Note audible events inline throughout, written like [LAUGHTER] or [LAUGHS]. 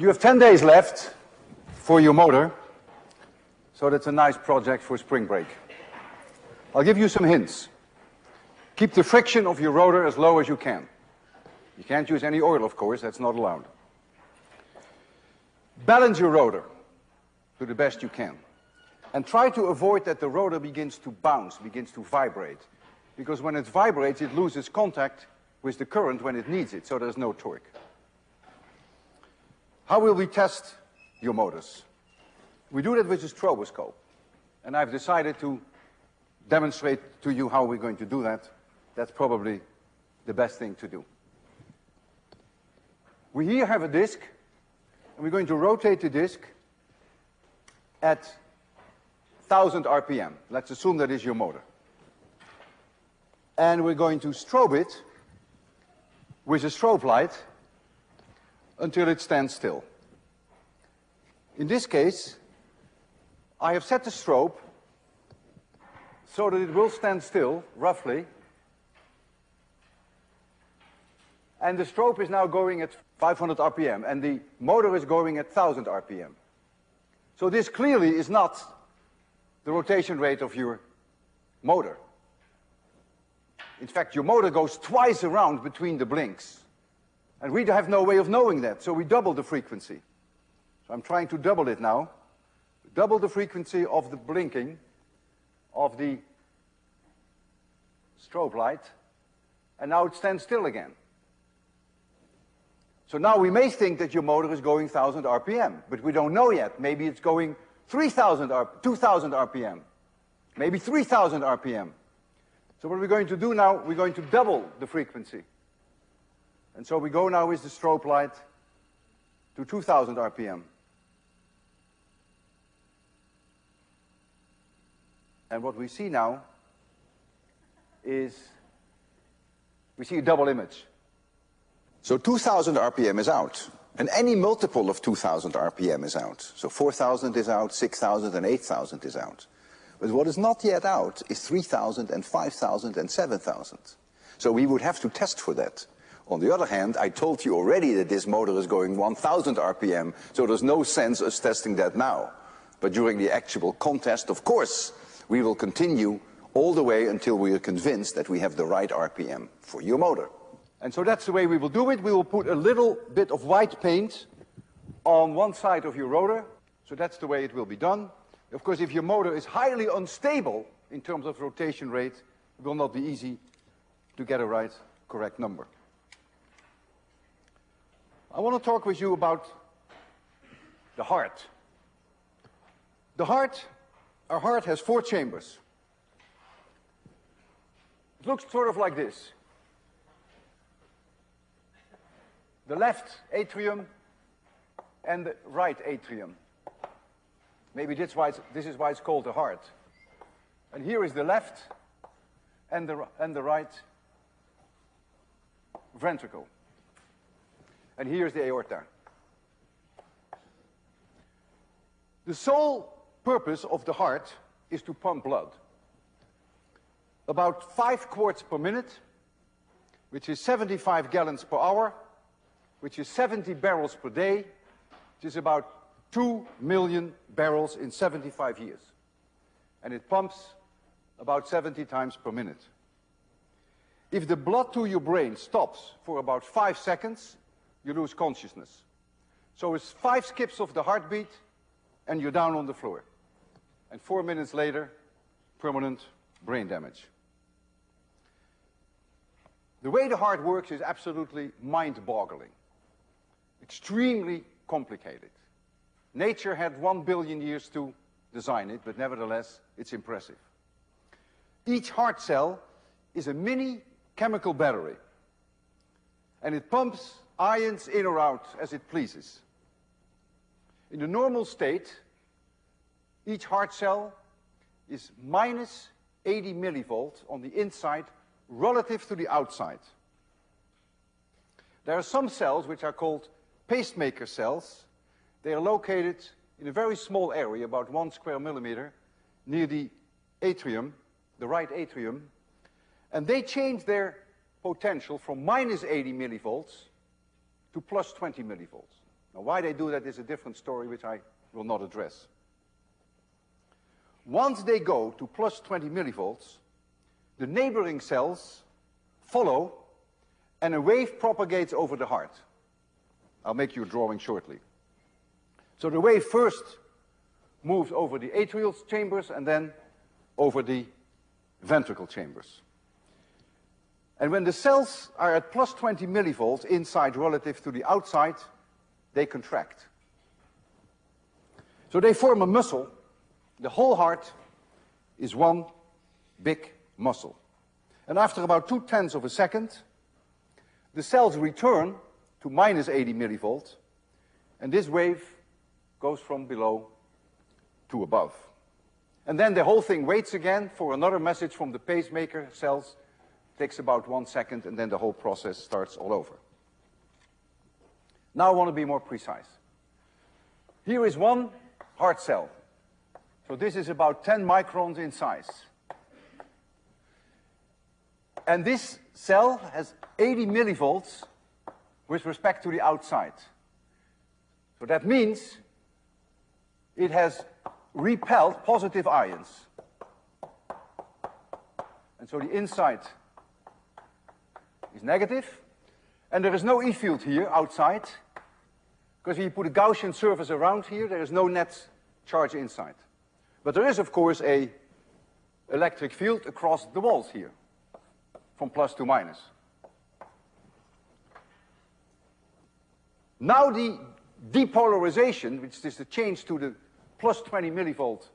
You have 10 days left for your motor, so that's a nice project for spring break. I'll give you some hints. Keep the friction of your rotor as low as you can. You can't use any oil, of course, that's not allowed. Balance your rotor to the best you can. And try to avoid that the rotor begins to bounce, begins to vibrate. Because when it vibrates, it loses contact with the current when it needs it, so there's no torque. How will we test your motors? We do that with a stroboscope. And I've decided to demonstrate to you how we're going to do that. That's probably the best thing to do. We here have a disk, and we're going to rotate the disk at 1000 RPM. Let's assume that is your motor. And we're going to strobe it with a strobe light until it stands still. In this case, I have set the strobe so that it will stand still, roughly. And the strobe is now going at 500 RPM, and the motor is going at 1000 RPM. So this clearly is not the rotation rate of your motor. In fact, your motor goes twice around between the blinks. And we have no way of knowing that, so we double the frequency. So I'm trying to double it now. Double the frequency of the blinking of the strobe light, and now it stands still again. So now we may think that your motor is going 1000 RPM, but we don't know yet. Maybe it's going 3000 R 2000 RPM, maybe 3000 RPM. So what we're going to do now, we're going to double the frequency. And so we go now with the strobe light to 2000 RPM. And what we see now is we see a double image. So 2000 RPM is out. And any multiple of 2000 RPM is out. So 4000 is out, 6000 and 8000 is out. But what is not yet out is 3000 and 5000 and 7000. So we would have to test for that. On the other hand, I told you already that this motor is going 1000 RPM, so there's no sense us testing that now. But during the actual contest, of course, we will continue all the way until we are convinced that we have the right RPM for your motor. And so that's the way we will do it. We will put a little bit of white paint on one side of your rotor. So that's the way it will be done. Of course, if your motor is highly unstable in terms of rotation rate, it will not be easy to get a right, correct number. I want to talk with you about the heart. The heart, our heart has four chambers. It looks sort of like this. The left atrium and the right atrium. Maybe why this is why it's called the heart. And here is the left and the, and the right ventricle. And here's the aorta. The sole purpose of the heart is to pump blood. About five quarts per minute, which is 75 gallons per hour, which is 70 barrels per day, which is about 2 million barrels in 75 years. And it pumps about 70 times per minute. If the blood to your brain stops for about five seconds, you lose consciousness. So it's five skips of the heartbeat, and you're down on the floor. And four minutes later, permanent brain damage. The way the heart works is absolutely mind-boggling. Extremely complicated. Nature had one billion years to design it, but nevertheless, it's impressive. Each heart cell is a mini chemical battery, and it pumps ions in or out as it pleases. In the normal state, each heart cell is minus 80 millivolts on the inside relative to the outside. There are some cells which are called pacemaker cells. They are located in a very small area, about one square millimeter, near the atrium, the right atrium, and they change their potential from minus 80 millivolts to plus 20 millivolts. Now, why they do that is a different story, which I will not address. Once they go to plus 20 millivolts, the neighboring cells follow, and a wave propagates over the heart. I'll make you a drawing shortly. So the wave first moves over the atrial chambers and then over the ventricle chambers. And when the cells are at plus 20 millivolts inside relative to the outside, they contract. So they form a muscle. The whole heart is one big muscle. And after about two tenths of a second, the cells return to minus 80 millivolts, and this wave goes from below to above. And then the whole thing waits again for another message from the pacemaker cells. Takes about one second, and then the whole process starts all over. Now I want to be more precise. Here is one heart cell. So this is about 10 microns in size. And this cell has 80 millivolts with respect to the outside. So that means it has repelled positive ions. And so the inside is negative, and there is no E field here outside, because if you put a Gaussian surface around here, there is no net charge inside. But there is, of course, a electric field across the walls here, from plus to minus. Now the depolarization, which is the change to the plus 20 millivolt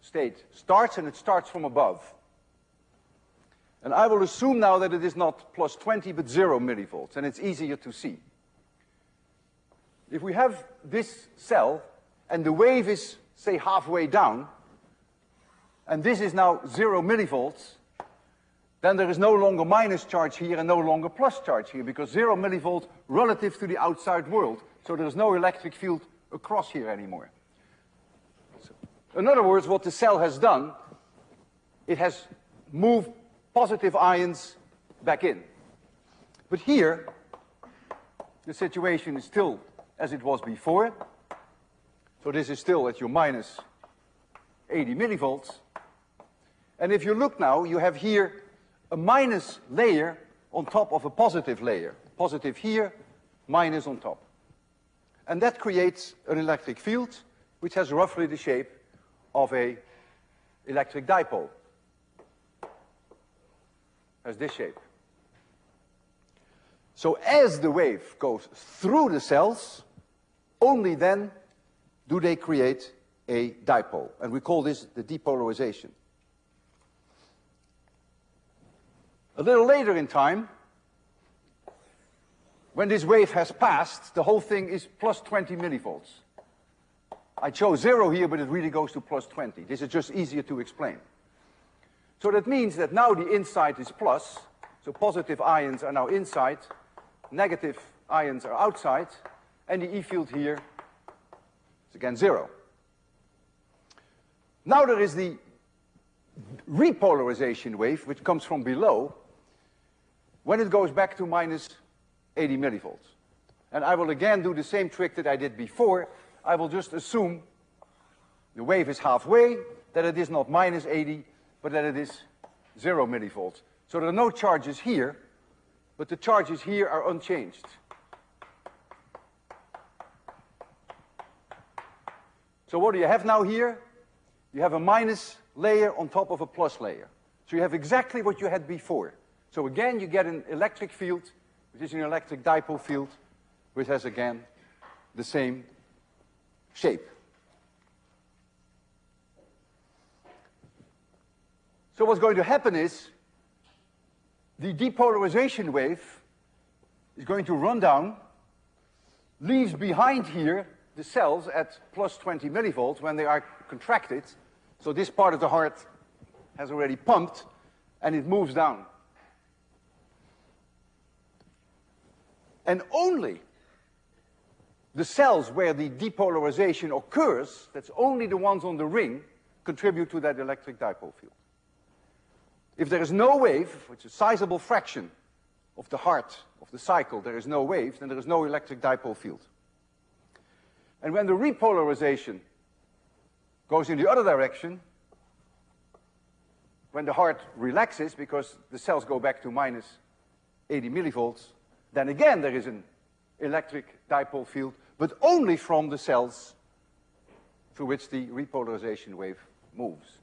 state, starts, and it starts from above. And I will assume now that it is not plus 20, but zero millivolts, and it's easier to see. If we have this cell, and the wave is, say, halfway down, and this is now zero millivolts, then there is no longer minus charge here and no longer plus charge here, because zero millivolts relative to the outside world, so there is no electric field across here anymore. So, in other words, what the cell has done, it has moved positive ions back in. But here, the situation is still as it was before. So this is still at your minus 80 millivolts. And if you look now, you have here a minus layer on top of a positive layer. Positive here, minus on top. And that creates an electric field which has roughly the shape of a electric dipole. Has this shape. So as the wave goes through the cells, only then do they create a dipole. And we call this the depolarization. A little later in time, when this wave has passed, the whole thing is plus 20 millivolts. I chose zero here, but it really goes to plus 20. This is just easier to explain. So that means that now the inside is plus, so positive ions are now inside, negative ions are outside, and the E field here is again zero. Now there is the repolarization wave, which comes from below, when it goes back to minus 80 millivolts. And I will again do the same trick that I did before. I will just assume the wave is halfway, that it is not minus 80, but that it is zero millivolts. So there are no charges here, but the charges here are unchanged. So what do you have now here? You have a minus layer on top of a plus layer. So you have exactly what you had before. So again, you get an electric field, which is an electric dipole field, which has again the same shape. So what's going to happen is the depolarization wave is going to run down, leaves behind here the cells at plus 20 millivolts when they are contracted. So this part of the heart has already pumped, and it moves down. And only the cells where the depolarization occurs, that's only the ones on the ring, contribute to that electric dipole field. If there is no wave, which is a sizable fraction of the heart of the cycle, there is no wave, then there is no electric dipole field. And when the repolarization goes in the other direction, when the heart relaxes because the cells go back to minus 80 millivolts, then again there is an electric dipole field, but only from the cells through which the repolarization wave moves.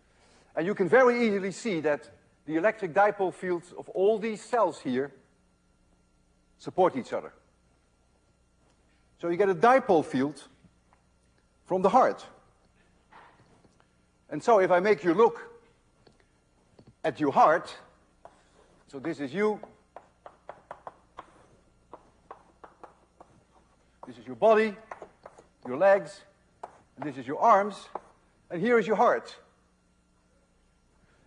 And you can very easily see that the electric dipole fields of all these cells here support each other. So you get a dipole field from the heart. And so if I make you look at your heart, so this is you, this is your body, your legs, and this is your arms, and here is your heart.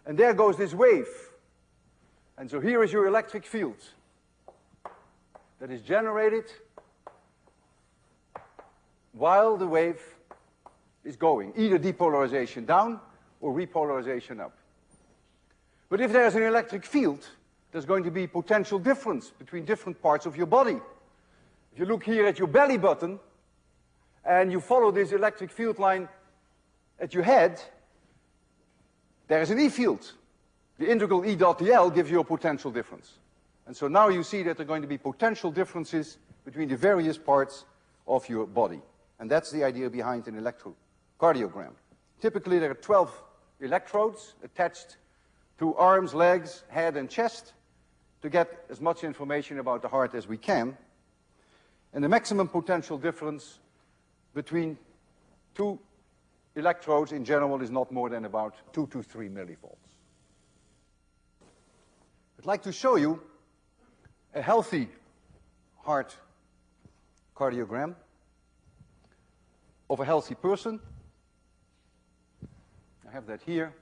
And there goes this wave. And so here is your electric field that is generated while the wave is going, either depolarization down or repolarization up. But if there's an electric field, there's going to be potential difference between different parts of your body. If you look here at your belly button and you follow this electric field line at your head, there is an E field. The integral E dot dl gives you a potential difference. And so now you see that there are going to be potential differences between the various parts of your body. And that's the idea behind an electrocardiogram. Typically, there are 12 electrodes attached to arms, legs, head, and chest to get as much information about the heart as we can. And the maximum potential difference between two electrodes in general is not more than about 2 to 3 millivolts. I'd like to show you a healthy heart cardiogram of a healthy person. I have that here.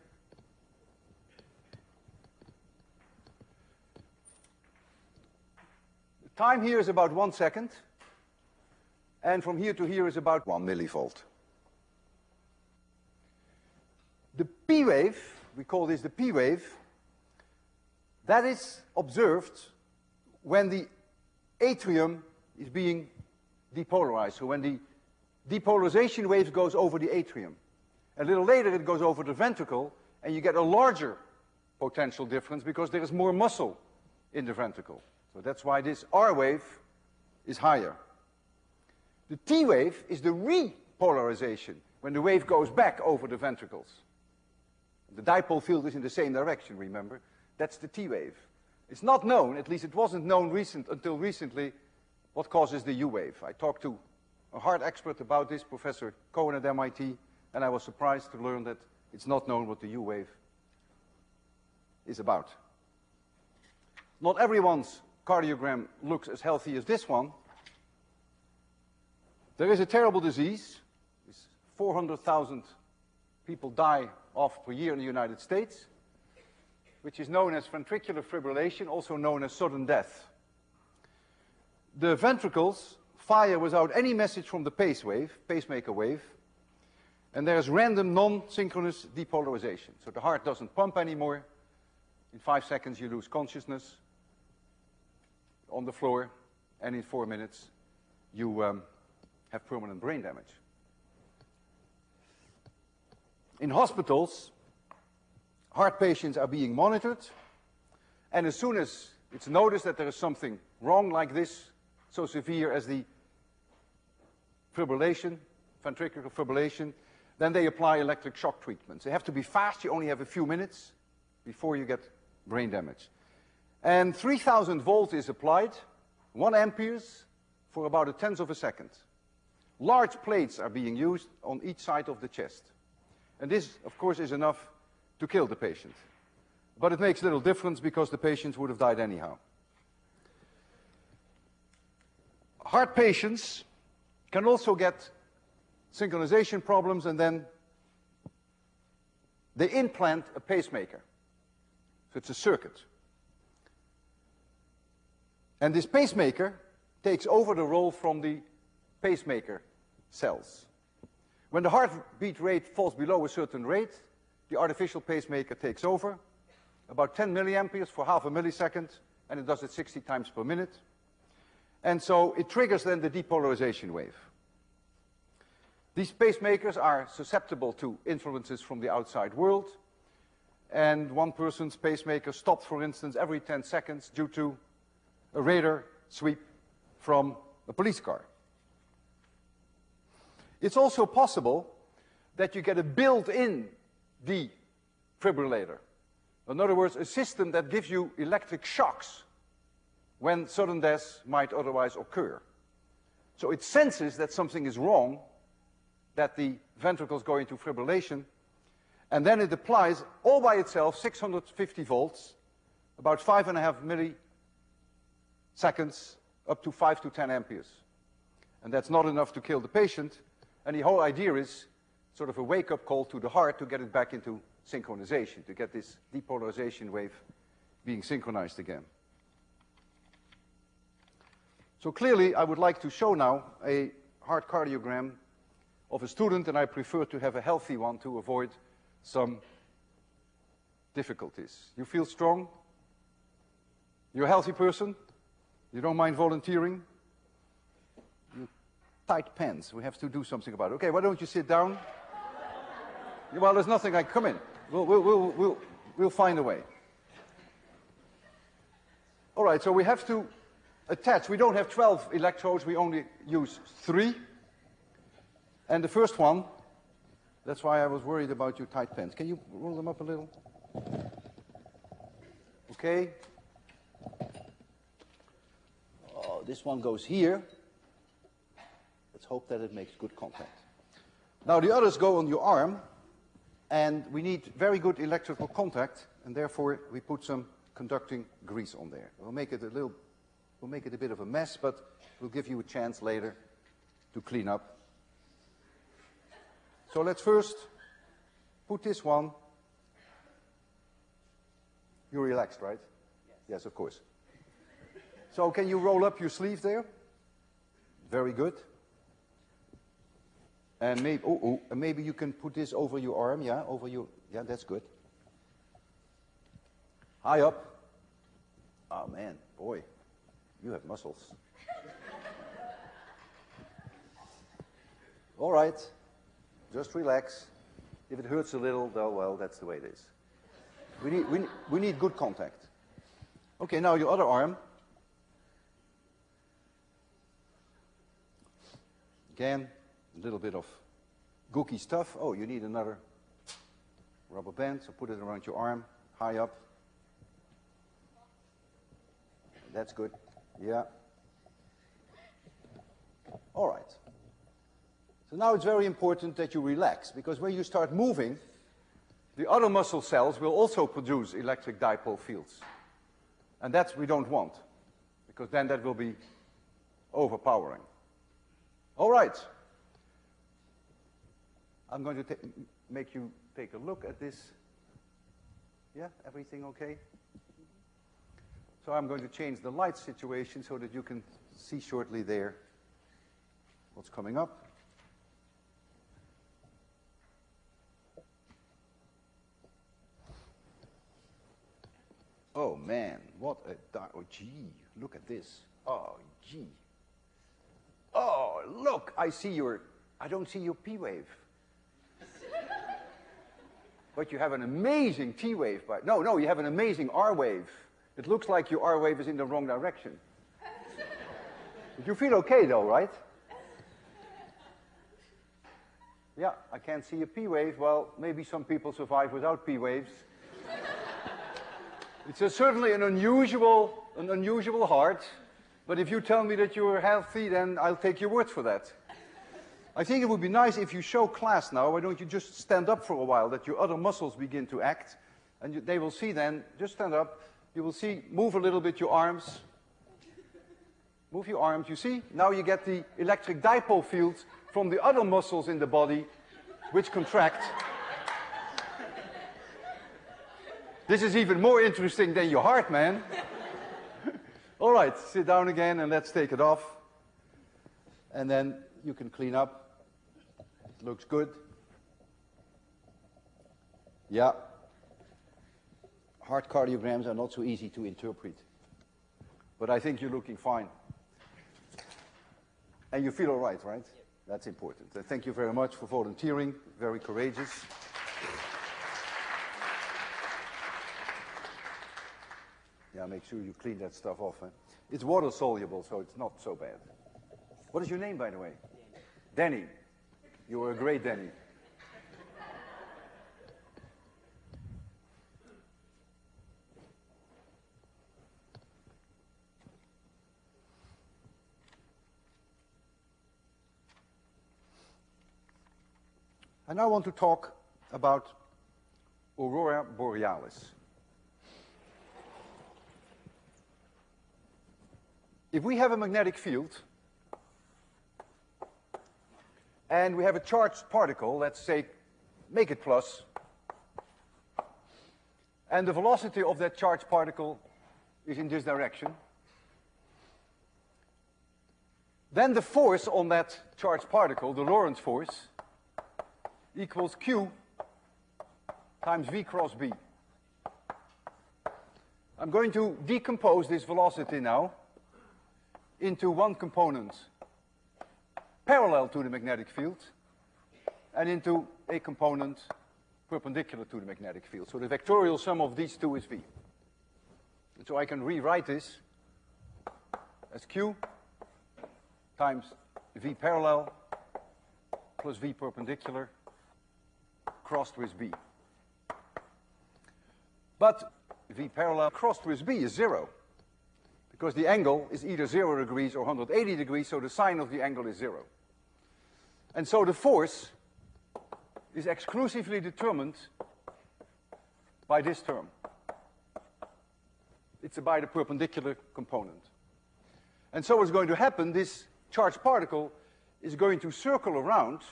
The time here is about one second, and from here to here is about one millivolt. The P wave, we call this the P wave, that is observed when the atrium is being depolarized, so when the depolarization wave goes over the atrium. A little later it goes over the ventricle, and you get a larger potential difference because there is more muscle in the ventricle. So that's why this R wave is higher. The T wave is the repolarization, when the wave goes back over the ventricles. The dipole field is in the same direction, remember? That's the T wave. It's not known, at least it wasn't known recent, until recently, what causes the U wave. I talked to a heart expert about this, Professor Cohen at MIT, and I was surprised to learn that it's not known what the U wave is about. Not everyone's cardiogram looks as healthy as this one. There is a terrible disease. It's 400,000 people die of per year in the United States, which is known as ventricular fibrillation, also known as sudden death. The ventricles fire without any message from the pace wave, pacemaker wave, and there's random non-synchronous depolarization. So the heart doesn't pump anymore. In five seconds you lose consciousness on the floor, and in four minutes you um, have permanent brain damage. In hospitals, heart patients are being monitored, and as soon as it's noticed that there is something wrong like this, so severe as the fibrillation, ventricular fibrillation, then they apply electric shock treatments. They have to be fast, you only have a few minutes before you get brain damage. And 3000 volts is applied, one amperes, for about a tenth of a second. Large plates are being used on each side of the chest. And this, of course, is enough to kill the patient. But it makes little difference because the patients would have died anyhow. Heart patients can also get synchronization problems and then they implant a pacemaker. So it's a circuit. And this pacemaker takes over the role from the pacemaker cells. When the heartbeat rate falls below a certain rate, the artificial pacemaker takes over, about 10 milliamperes for half a millisecond, and it does it 60 times per minute. And so it triggers then the depolarization wave. These pacemakers are susceptible to influences from the outside world, and one person's pacemaker stopped, for instance, every 10 seconds due to a radar sweep from a police car. It's also possible that you get a built-in defibrillator. In other words, a system that gives you electric shocks when sudden death might otherwise occur. So it senses that something is wrong, that the ventricles go into fibrillation, and then it applies all by itself 650 volts, about five and a half milliseconds, up to five to 10 amperes. And that's not enough to kill the patient. And the whole idea is sort of a wake-up call to the heart to get it back into synchronization, to get this depolarization wave being synchronized again. So clearly, I would like to show now a heart cardiogram of a student, and I prefer to have a healthy one to avoid some difficulties. You feel strong? You're a healthy person? You don't mind volunteering? Tight pants. We have to do something about it. Okay, why don't you sit down? well, there's nothing I come in. We'll, we'll, we'll, we'll, we'll find a way. All right, so we have to attach. We don't have 12 electrodes, we only use three. And the first one, that's why I was worried about your tight pants. Can you roll them up a little? Okay. Oh, this one goes here. Let's hope that it makes good contact. Now the others go on your arm, and we need very good electrical contact, and therefore we put some conducting grease on there. We'll make it a little We'll make it a bit of a mess, but we'll give you a chance later to clean up. So let's first put this one. You're relaxed, right? Yes, yes of course. So can you roll up your sleeve there? Very good. And maybe, oh, oh, maybe you can put this over your arm, yeah, over your, yeah, that's good. High up. Oh man, boy, you have muscles. [LAUGHS] All right, just relax. If it hurts a little, though, well, that's the way it is. We need, we, we need good contact. Okay, now your other arm. Again, a little bit of gooky stuff. Oh, you need another rubber band, so put it around your arm, high up. That's good. Yeah. All right. So now it's very important that you relax, because when you start moving, the other muscle cells will also produce electric dipole fields. And that's we don't want, because then that will be overpowering. All right. I'm going to make you take a look at this. Yeah, everything okay? So I'm going to change the light situation so that you can see shortly there what's coming up. Oh man, what a dark, oh gee, look at this. Oh gee. Oh, look, I see your I don't see your P wave. But you have an amazing T wave, but no, no, you have an amazing R wave. It looks like your R wave is in the wrong direction. but [LAUGHS] you feel okay though, right? Yeah, I can't see a P wave. Well, maybe some people survive without P waves. [LAUGHS] it's a, certainly an unusual, an unusual heart. But if you tell me that you're healthy, then I'll take your word for that. I think it would be nice if you show class now, why don't you just stand up for a while, that your other muscles begin to act, and you, they will see then, just stand up, you will see, move a little bit your arms. Move your arms, you see? Now you get the electric dipole field from the other muscles in the body, which contract. this is even more interesting than your heart, man. [LAUGHS] All right, sit down again and let's take it off. And then you can clean up. Looks good. Yeah heart cardiograms are not so easy to interpret. But I think you're looking fine. And you feel all right, right? That's important. Uh, thank you very much for volunteering. Very courageous. Yeah, make sure you clean that stuff off. Huh? It's water soluble, so it's not so bad. What is your name, by the way? Danny. Danny. You were a great Danny. I now want to talk about aurora borealis. If we have a magnetic field and we have a charged particle, let's say, make it plus. and the velocity of that charged particle is in this direction, then the force on that charged particle, the Lorentz force, equals Q times V cross B. I'm going to decompose this velocity now into one component parallel to the magnetic field and into a component perpendicular to the magnetic field. So the vectorial sum of these two is V. And so I can rewrite this as Q times V parallel plus V perpendicular crossed with B. But V parallel crossed with B is zero because the angle is either 0 degrees or 180 degrees, so the sine of the angle is 0. And so the force is exclusively determined by this term. It's by the perpendicular component. And so what's going to happen, this charged particle is going to circle around,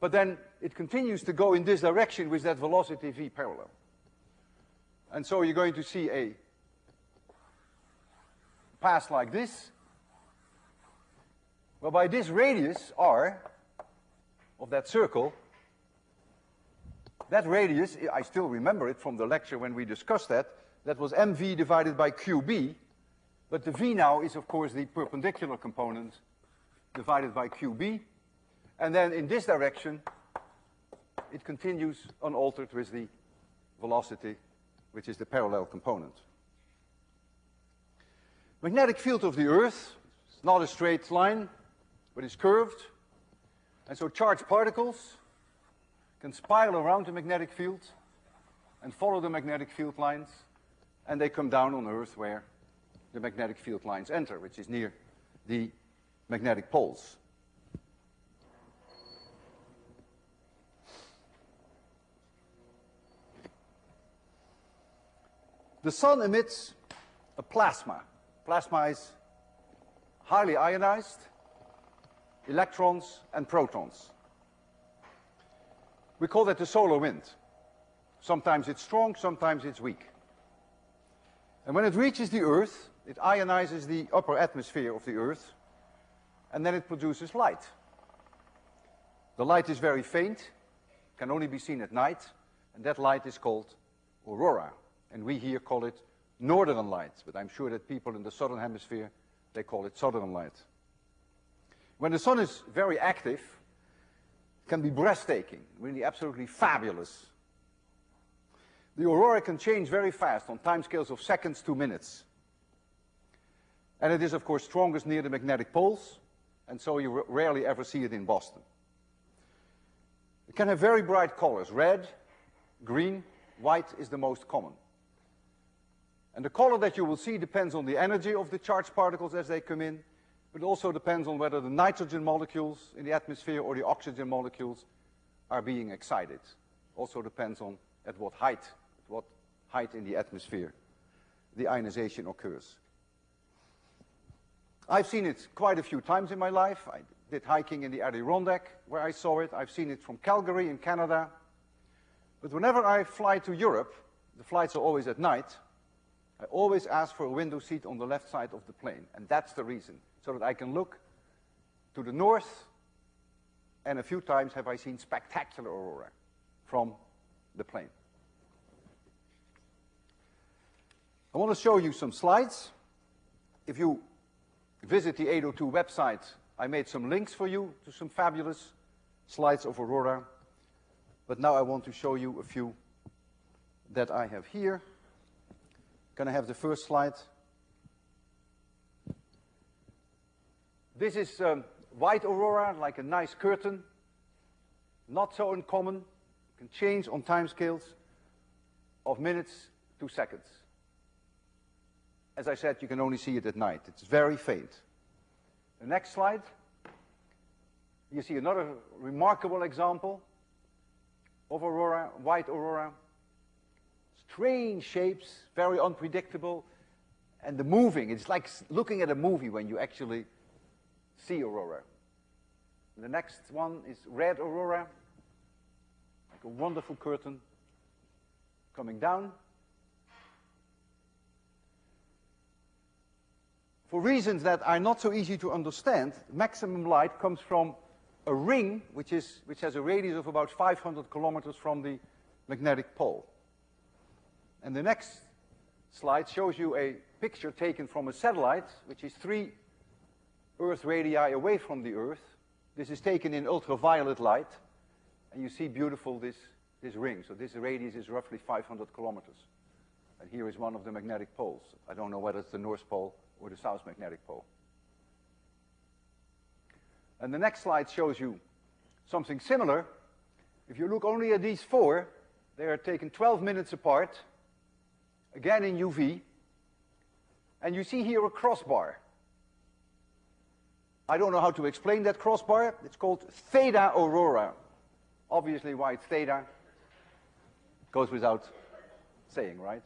but then it continues to go in this direction with that velocity v parallel. And so you're going to see a pass like this, well, by this radius, r, of that circle, that radius, I still remember it from the lecture when we discussed that, that was mv divided by qb, but the v now is, of course, the perpendicular component divided by qb, and then in this direction, it continues unaltered with the velocity, which is the parallel component. Magnetic field of the Earth is not a straight line, but it's curved. And so charged particles can spiral around the magnetic field and follow the magnetic field lines, and they come down on Earth where the magnetic field lines enter, which is near the magnetic poles. The sun emits a plasma Plasma is highly ionized, electrons and protons. We call that the solar wind. Sometimes it's strong, sometimes it's weak. And when it reaches the Earth, it ionizes the upper atmosphere of the Earth, and then it produces light. The light is very faint, can only be seen at night, and that light is called aurora. And we here call it northern lights, but I'm sure that people in the southern hemisphere, they call it southern light. When the sun is very active, it can be breathtaking, really absolutely fabulous. The aurora can change very fast on timescales of seconds to minutes. And it is, of course, strongest near the magnetic poles, and so you rarely ever see it in Boston. It can have very bright colors. Red, green, white is the most common. And the color that you will see depends on the energy of the charged particles as they come in, but also depends on whether the nitrogen molecules in the atmosphere or the oxygen molecules are being excited. Also depends on at what height, at what height in the atmosphere the ionization occurs. I've seen it quite a few times in my life. I did hiking in the Adirondack where I saw it. I've seen it from Calgary in Canada. But whenever I fly to Europe, the flights are always at night, I always ask for a window seat on the left side of the plane, and that's the reason, so that I can look to the north, and a few times have I seen spectacular aurora from the plane. I want to show you some slides. If you visit the 802 website I made some links for you to some fabulous slides of aurora. But now I want to show you a few that I have here. Can I have the first slide? This is um, white aurora, like a nice curtain. Not so uncommon. Can change on timescales of minutes to seconds. As I said, you can only see it at night. It's very faint. The next slide. You see another remarkable example of aurora, white aurora. Strange shapes, very unpredictable. And the moving, it's like looking at a movie when you actually see aurora. The next one is red aurora, like a wonderful curtain coming down. For reasons that are not so easy to understand, maximum light comes from a ring which, is, which has a radius of about 500 kilometers from the magnetic pole. And the next slide shows you a picture taken from a satellite, which is three Earth radii away from the Earth. This is taken in ultraviolet light, and you see beautiful this, this ring. So this radius is roughly 500 kilometers. And here is one of the magnetic poles. I don't know whether it's the North Pole or the South Magnetic Pole. And the next slide shows you something similar. If you look only at these four, they are taken 12 minutes apart, again in UV, and you see here a crossbar. I don't know how to explain that crossbar. It's called theta aurora. Obviously, why it's theta goes without saying, right?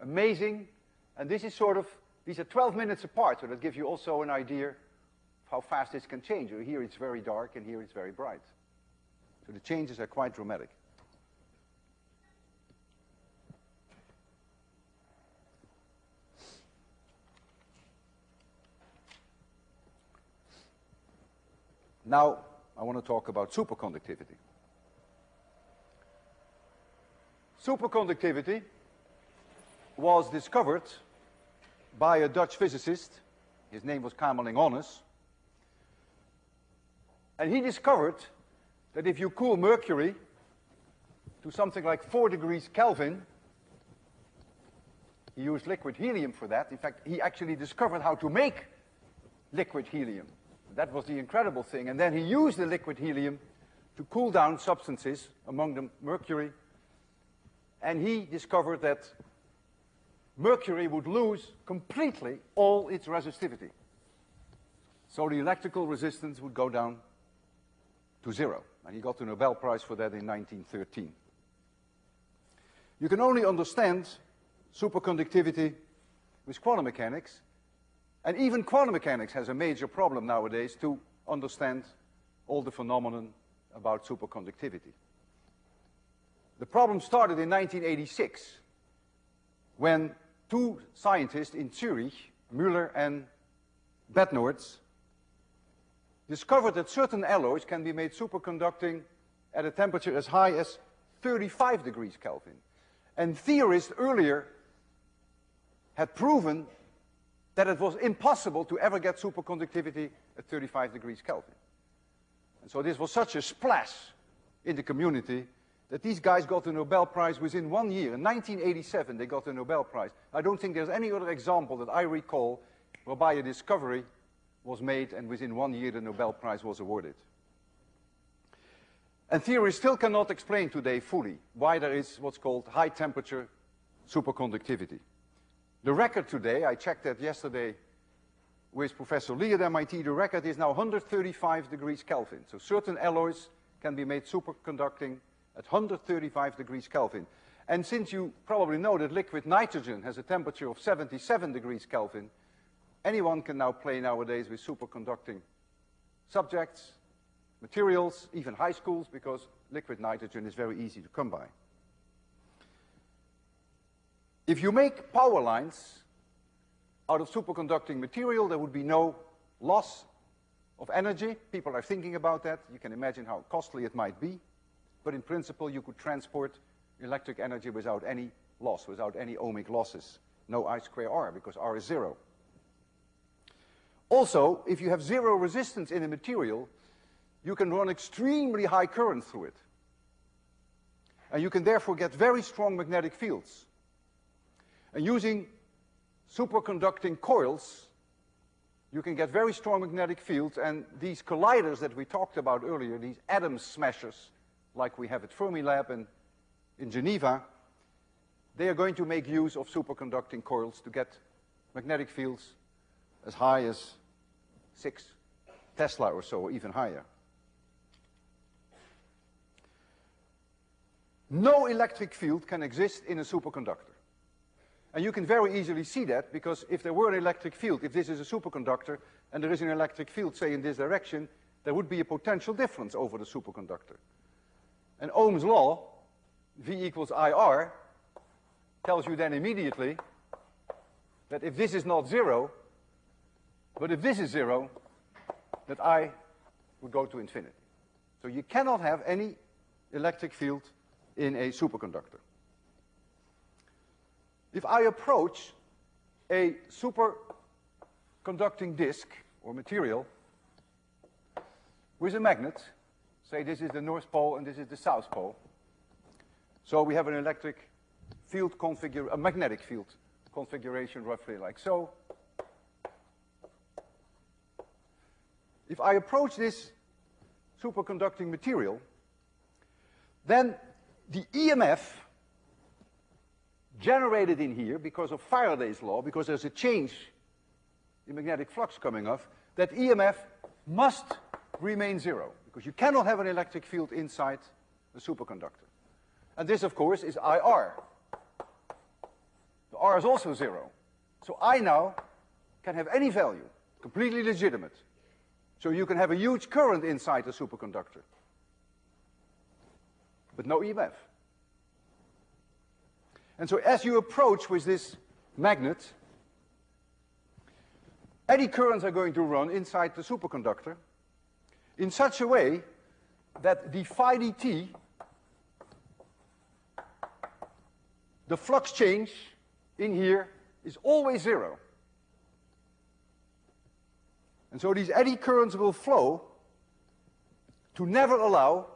Amazing. And this is sort of, these are 12 minutes apart, so that gives you also an idea of how fast this can change. Here it's very dark, and here it's very bright. So the changes are quite dramatic. Now, I want to talk about superconductivity. Superconductivity was discovered by a Dutch physicist. His name was Kamerlingh Onnes. And he discovered that if you cool mercury to something like 4 degrees Kelvin, he used liquid helium for that. In fact, he actually discovered how to make liquid helium. That was the incredible thing. And then he used the liquid helium to cool down substances, among them mercury. And he discovered that mercury would lose completely all its resistivity. So the electrical resistance would go down to zero. And he got the Nobel Prize for that in 1913. You can only understand superconductivity with quantum mechanics and even quantum mechanics has a major problem nowadays to understand all the phenomenon about superconductivity. The problem started in 1986 when two scientists in Zurich, Müller and Bednorz, discovered that certain alloys can be made superconducting at a temperature as high as 35 degrees Kelvin. And theorists earlier had proven that it was impossible to ever get superconductivity at 35 degrees Kelvin. And so this was such a splash in the community that these guys got the Nobel Prize within one year. In 1987, they got the Nobel Prize. I don't think there's any other example that I recall whereby a discovery was made and within one year the Nobel Prize was awarded. And theory still cannot explain today fully why there is what's called high temperature superconductivity. The record today, I checked that yesterday with Professor Lee at MIT, the record is now 135 degrees Kelvin. So certain alloys can be made superconducting at 135 degrees Kelvin. And since you probably know that liquid nitrogen has a temperature of 77 degrees Kelvin, anyone can now play nowadays with superconducting subjects, materials, even high schools, because liquid nitrogen is very easy to come by. If you make power lines out of superconducting material, there would be no loss of energy. People are thinking about that. You can imagine how costly it might be. But in principle, you could transport electric energy without any loss, without any ohmic losses. No I square R, because R is zero. Also, if you have zero resistance in a material, you can run extremely high current through it. And you can therefore get very strong magnetic fields. And using superconducting coils, you can get very strong magnetic fields, and these colliders that we talked about earlier, these atom smashers, like we have at Fermilab and in Geneva, they are going to make use of superconducting coils to get magnetic fields as high as 6 Tesla or so, or even higher. No electric field can exist in a superconductor. And you can very easily see that because if there were an electric field, if this is a superconductor and there is an electric field, say in this direction, there would be a potential difference over the superconductor. And Ohm's law, V equals IR, tells you then immediately that if this is not zero, but if this is zero, that I would go to infinity. So you cannot have any electric field in a superconductor. If I approach a superconducting disk or material with a magnet, say this is the north pole and this is the south pole, so we have an electric field configure, a magnetic field configuration roughly like so. If I approach this superconducting material, then the EMF generated in here because of Faraday's law, because there's a change in magnetic flux coming off, that EMF must remain zero, because you cannot have an electric field inside a superconductor. And this, of course, is IR. The R is also zero. So I now can have any value, completely legitimate. So you can have a huge current inside a superconductor, but no EMF. And so as you approach with this magnet, eddy currents are going to run inside the superconductor in such a way that d phi dt, the flux change in here, is always zero. And so these eddy currents will flow to never allow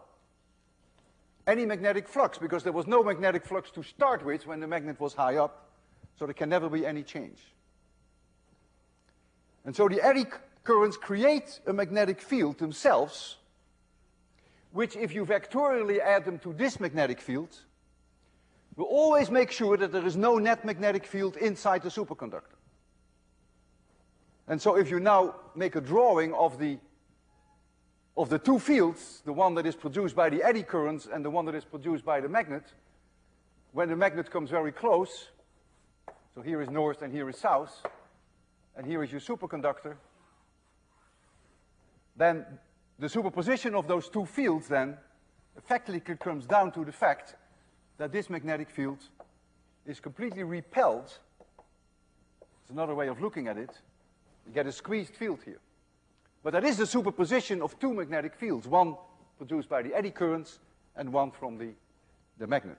any magnetic flux because there was no magnetic flux to start with when the magnet was high up, so there can never be any change. And so the eddy currents create a magnetic field themselves, which if you vectorially add them to this magnetic field, will always make sure that there is no net magnetic field inside the superconductor. And so if you now make a drawing of the of the two fields, the one that is produced by the eddy currents and the one that is produced by the magnet, when the magnet comes very close, so here is north and here is south, and here is your superconductor, then the superposition of those two fields then effectively comes down to the fact that this magnetic field is completely repelled. It's another way of looking at it. You get a squeezed field here. But that is the superposition of two magnetic fields, one produced by the eddy currents and one from the, the magnet.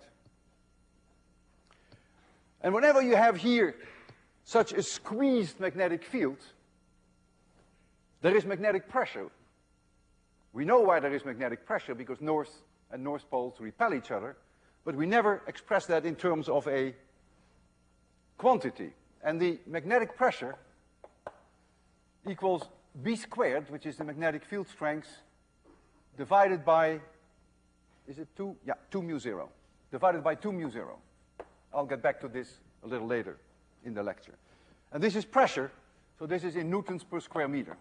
And whenever you have here such a squeezed magnetic field, there is magnetic pressure. We know why there is magnetic pressure, because north and north poles repel each other, but we never express that in terms of a quantity. And the magnetic pressure equals B squared, which is the magnetic field strength, divided by, is it 2? Yeah, 2 mu 0. Divided by 2 mu 0. I'll get back to this a little later in the lecture. And this is pressure, so this is in newtons per square meter.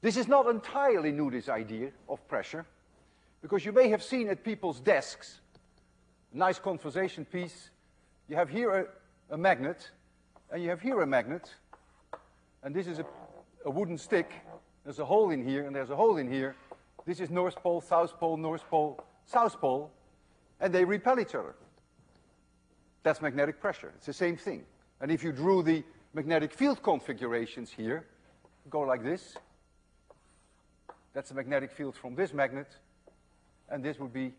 This is not entirely new, this idea of pressure, because you may have seen at people's desks nice conversation piece. You have here a, a magnet, and you have here a magnet, and this is a, a wooden stick. There's a hole in here, and there's a hole in here. This is North Pole, South Pole, North Pole, South Pole, and they repel each other. That's magnetic pressure. It's the same thing. And if you drew the magnetic field configurations here, go like this. That's the magnetic field from this magnet, and this would be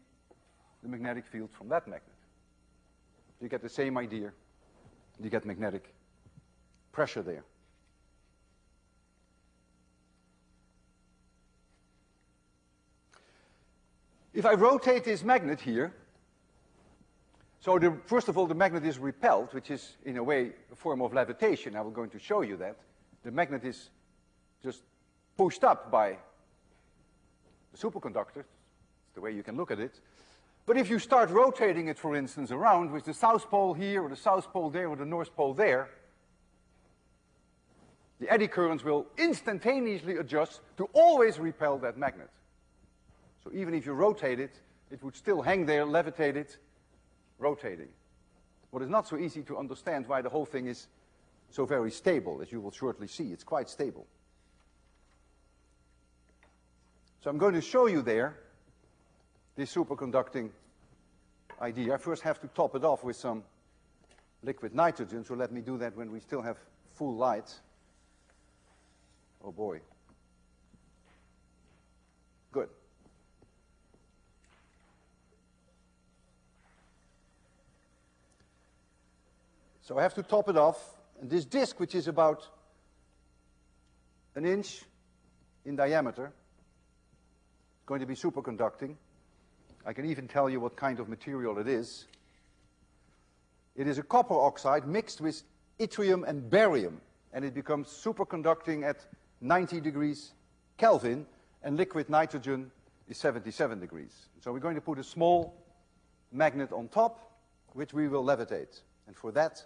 the magnetic field from that magnet. You get the same idea. You get magnetic pressure there. If I rotate this magnet here, so the, first of all, the magnet is repelled, which is in a way a form of levitation. I will going to show you that. The magnet is just pushed up by the superconductor. It's the way you can look at it. But if you start rotating it, for instance, around with the south pole here, or the south pole there, or the north pole there, the eddy currents will instantaneously adjust to always repel that magnet. So even if you rotate it, it would still hang there, levitated, rotating. What is not so easy to understand why the whole thing is so very stable, as you will shortly see. It's quite stable. So I'm going to show you there this superconducting idea. I first have to top it off with some liquid nitrogen, so let me do that when we still have full light. Oh boy. Good. So I have to top it off. And this disk, which is about an inch in diameter, is going to be superconducting. I can even tell you what kind of material it is. It is a copper oxide mixed with yttrium and barium, and it becomes superconducting at 90 degrees Kelvin, and liquid nitrogen is 77 degrees. So we're going to put a small magnet on top, which we will levitate. And for that,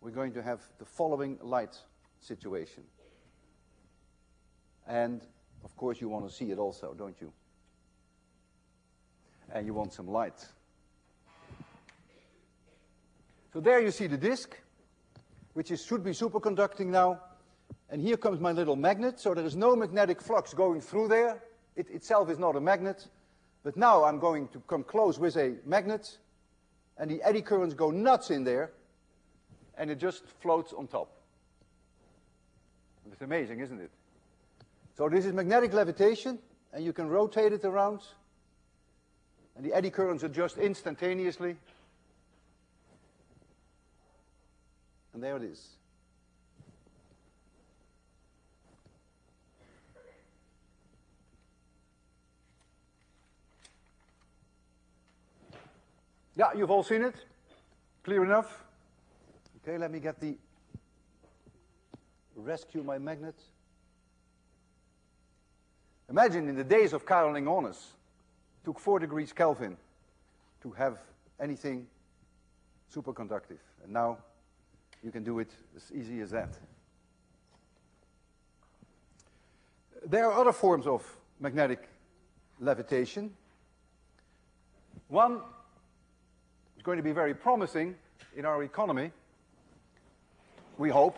we're going to have the following light situation. And, of course, you want to see it also, don't you? And you want some light. So there you see the disk, which is, should be superconducting now. And here comes my little magnet, so there is no magnetic flux going through there. It itself is not a magnet. But now I'm going to come close with a magnet, and the eddy currents go nuts in there, and it just floats on top. It's amazing, isn't it? So this is magnetic levitation, and you can rotate it around, and the eddy currents adjust instantaneously. And there it is. Yeah, you've all seen it. Clear enough? Okay, let me get the rescue my magnet. Imagine in the days of Kamerlingh Onnes, took four degrees Kelvin to have anything superconductive. And now you can do it as easy as that. There are other forms of magnetic levitation. One is going to be very promising in our economy we hope.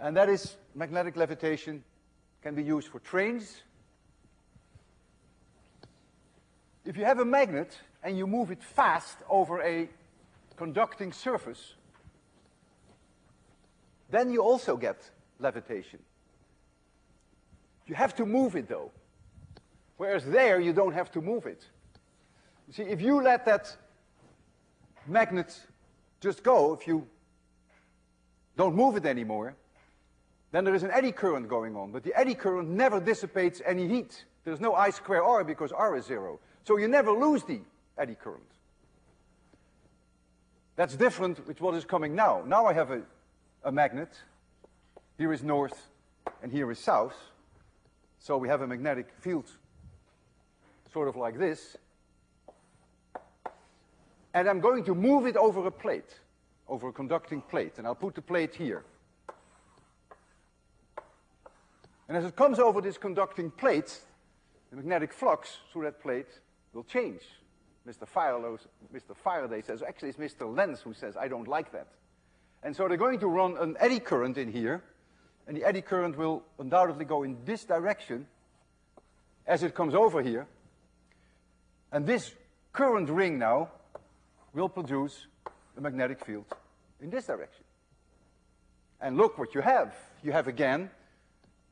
And that is magnetic levitation can be used for trains. If you have a magnet and you move it fast over a conducting surface, then you also get levitation. You have to move it though. Whereas there you don't have to move it. You see, if you let that magnet just go, if you don't move it anymore, then there is an eddy current going on. But the eddy current never dissipates any heat. There's no I square R because R is zero. So you never lose the eddy current. That's different with what is coming now. Now I have a, a magnet. Here is north and here is south. So we have a magnetic field sort of like this. And I'm going to move it over a plate over a conducting plate. And I'll put the plate here. And as it comes over this conducting plate, the magnetic flux through that plate will change. Mr. Faraday, says, actually it's Mr. Lenz who says, I don't like that. And so they're going to run an eddy current in here, and the eddy current will undoubtedly go in this direction as it comes over here. And this current ring now will produce a magnetic field in this direction. And look what you have. You have again,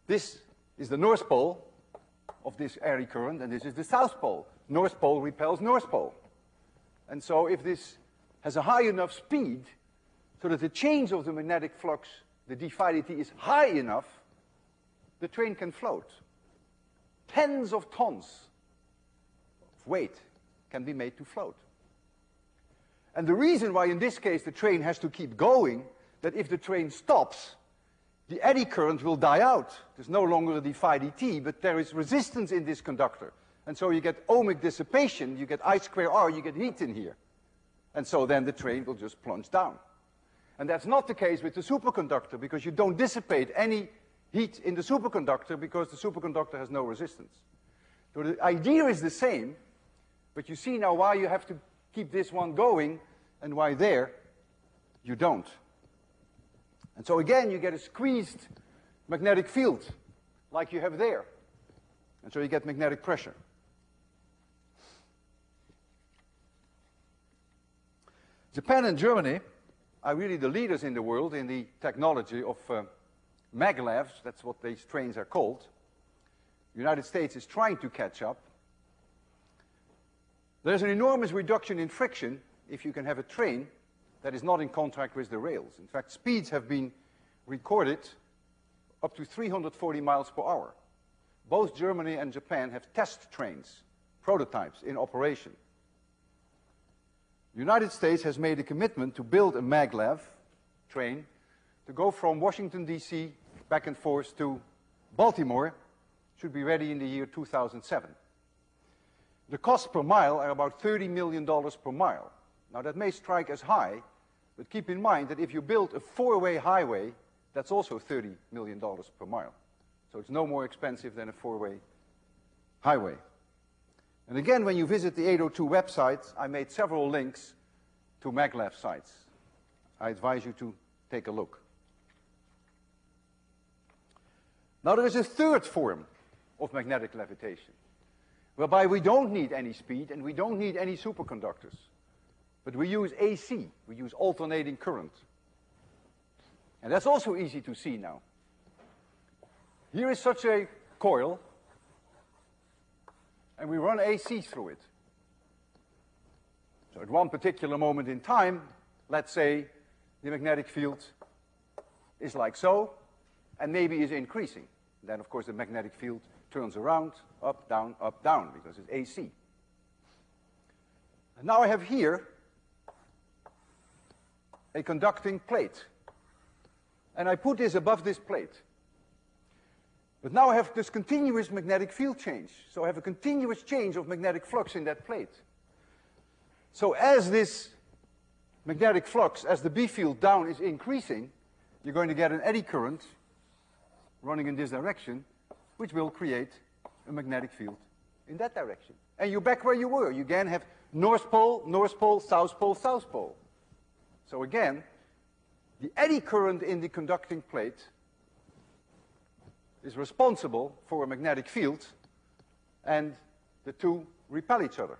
this is the north pole of this eddy current, and this is the south pole. North Pole repels North Pole. And so if this has a high enough speed so that the change of the magnetic flux, the d phi dt, is high enough, the train can float. Tens of tons of weight can be made to float. And the reason why in this case the train has to keep going, that if the train stops, the eddy current will die out. There's no longer a d phi dt, but there is resistance in this conductor. And so you get ohmic dissipation, you get I square R, you get heat in here. And so then the train will just plunge down. And that's not the case with the superconductor because you don't dissipate any heat in the superconductor because the superconductor has no resistance. So the idea is the same, but you see now why you have to keep this one going and why there you don't. And so again, you get a squeezed magnetic field like you have there. And so you get magnetic pressure. Japan and Germany are really the leaders in the world in the technology of uh, maglevs, that's what these trains are called. The United States is trying to catch up. There's an enormous reduction in friction if you can have a train that is not in contact with the rails. In fact, speeds have been recorded up to 340 miles per hour. Both Germany and Japan have test trains, prototypes in operation. The United States has made a commitment to build a maglev train to go from Washington, D.C. back and forth to Baltimore, should be ready in the year 2007. The costs per mile are about $30 million per mile. Now that may strike as high, but keep in mind that if you build a four-way highway, that's also $30 million per mile. So it's no more expensive than a four-way highway. And again, when you visit the 802 website, I made several links to maglev sites. I advise you to take a look. Now there is a third form of magnetic levitation, whereby we don't need any speed and we don't need any superconductors. But we use AC, we use alternating current. And that's also easy to see now. Here is such a coil, and we run AC through it. So at one particular moment in time, let's say the magnetic field is like so, and maybe is increasing. Then, of course, the magnetic field turns around, up, down, up, down, because it's AC. And now I have here a conducting plate. And I put this above this plate. But now I have this continuous magnetic field change. So I have a continuous change of magnetic flux in that plate. So as this magnetic flux, as the B field down is increasing, you're going to get an eddy current running in this direction, which will create a magnetic field in that direction. And you're back where you were. You again have North Pole, North Pole, South Pole, South Pole. So again, the eddy current in the conducting plate is responsible for a magnetic field, and the two repel each other.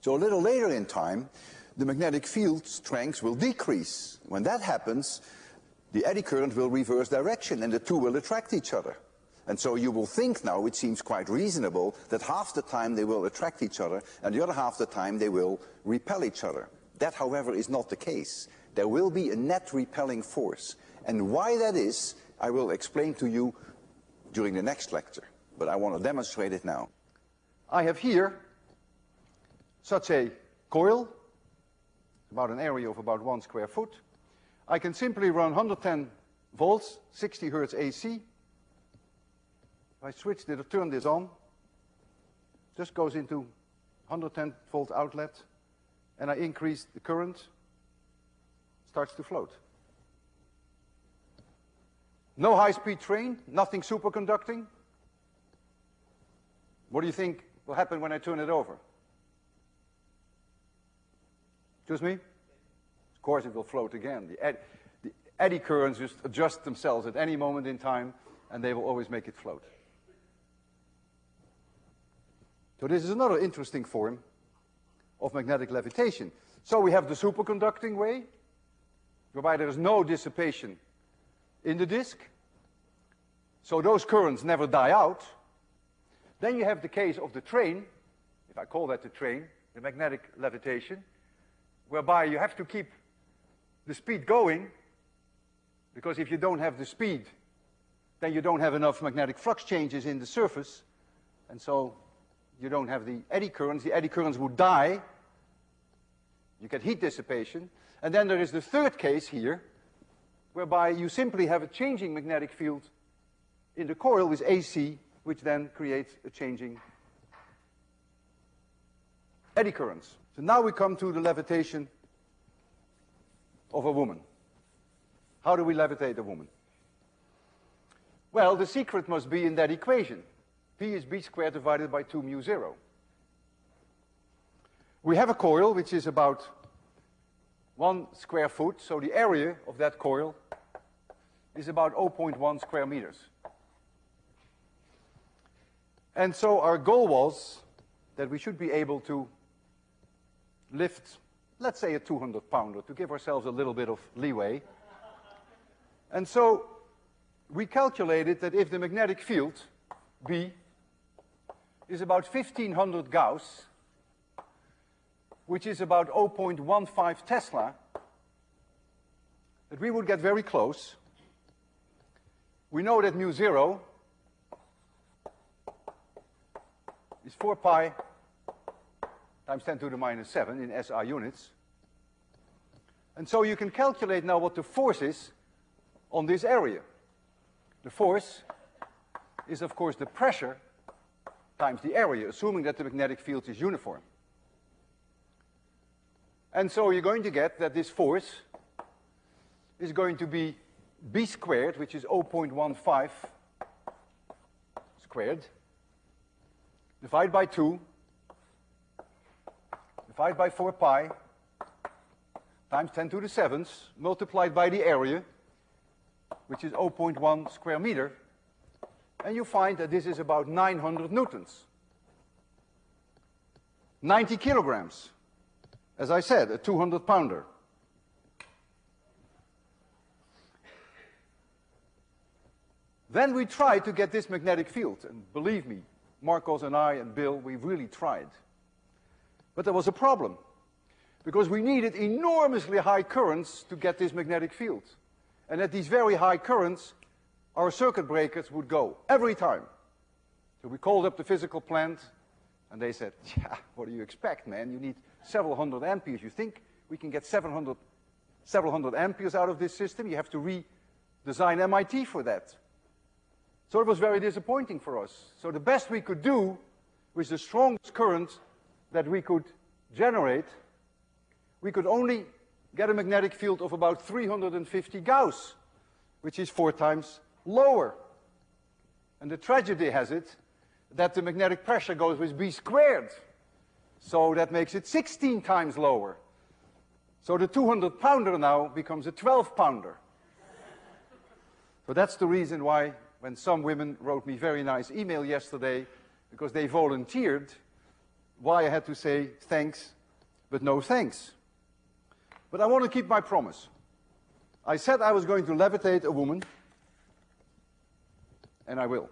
So a little later in time, the magnetic field strength will decrease. When that happens, the eddy current will reverse direction and the two will attract each other. And so you will think now, it seems quite reasonable, that half the time they will attract each other and the other half the time they will repel each other. That, however, is not the case. There will be a net repelling force. And why that is, I will explain to you during the next lecture. But I want to demonstrate it now. I have here such a coil, about an area of about one square foot. I can simply run 110 volts, 60 hertz AC. If I switch this turn this on, just goes into 110 volt outlet, and I increase the current, starts to float. No high-speed train, nothing superconducting. What do you think will happen when I turn it over? Excuse me? Of course it will float again. The, ed the eddy currents just adjust themselves at any moment in time, and they will always make it float. So this is another interesting form of magnetic levitation. So we have the superconducting way, whereby there is no dissipation in the disk. So those currents never die out. Then you have the case of the train. If I call that the train, the magnetic levitation, whereby you have to keep the speed going, because if you don't have the speed, then you don't have enough magnetic flux changes in the surface, and so you don't have the eddy currents. The eddy currents would die. You get heat dissipation. And then there is the third case here, whereby you simply have a changing magnetic field in the coil with AC, which then creates a changing eddy currents. So now we come to the levitation of a woman. How do we levitate a woman? Well, the secret must be in that equation. P is b squared divided by 2 mu 0. We have a coil which is about one square foot, so the area of that coil is about 0.1 square meters. And so our goal was that we should be able to lift, let's say a 200 pounder, to give ourselves a little bit of leeway. And so we calculated that if the magnetic field, B, is about 1500 Gauss, which is about 0.15 Tesla, that we would get very close. We know that mu zero is 4 pi times 10 to the minus 7 in SI units. And so you can calculate now what the force is on this area. The force is, of course, the pressure times the area, assuming that the magnetic field is uniform. And so you're going to get that this force is going to be b squared, which is 0.15 squared, divided by 2, divided by 4 pi, times 10 to the 7th, multiplied by the area, which is 0.1 square meter, and you find that this is about 900 newtons. 90 kilograms. As I said, a 200 pounder. Then we tried to get this magnetic field, and believe me, Marcos and I and Bill, we really tried. But there was a problem, because we needed enormously high currents to get this magnetic field. And at these very high currents, our circuit breakers would go every time. So we called up the physical plant, and they said, [LAUGHS] yeah, what do you expect, man? You need several hundred amperes. You think we can get 700, several hundred amperes out of this system? You have to redesign MIT for that. So it was very disappointing for us. So the best we could do with the strongest current that we could generate, we could only get a magnetic field of about 350 Gauss, which is four times lower. And the tragedy has it that the magnetic pressure goes with b squared. So that makes it 16 times lower. So the 200 pounder now becomes a 12 pounder. So that's the reason why when some women wrote me very nice email yesterday because they volunteered, why I had to say thanks, but no thanks. But I want to keep my promise. I said I was going to levitate a woman, and I will.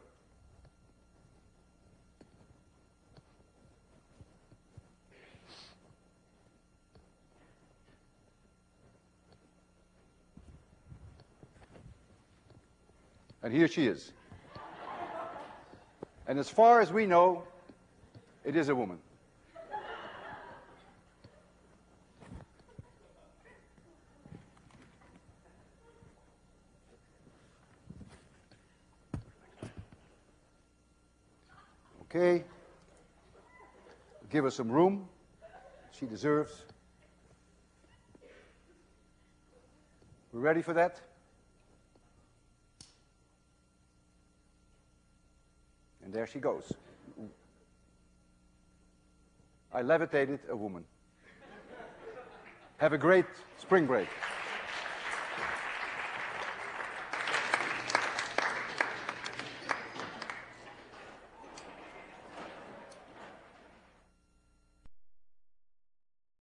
And here she is. And as far as we know, it is a woman. Okay. Give her some room. She deserves. We ready for that? There she goes. I levitated a woman. Have a great spring break.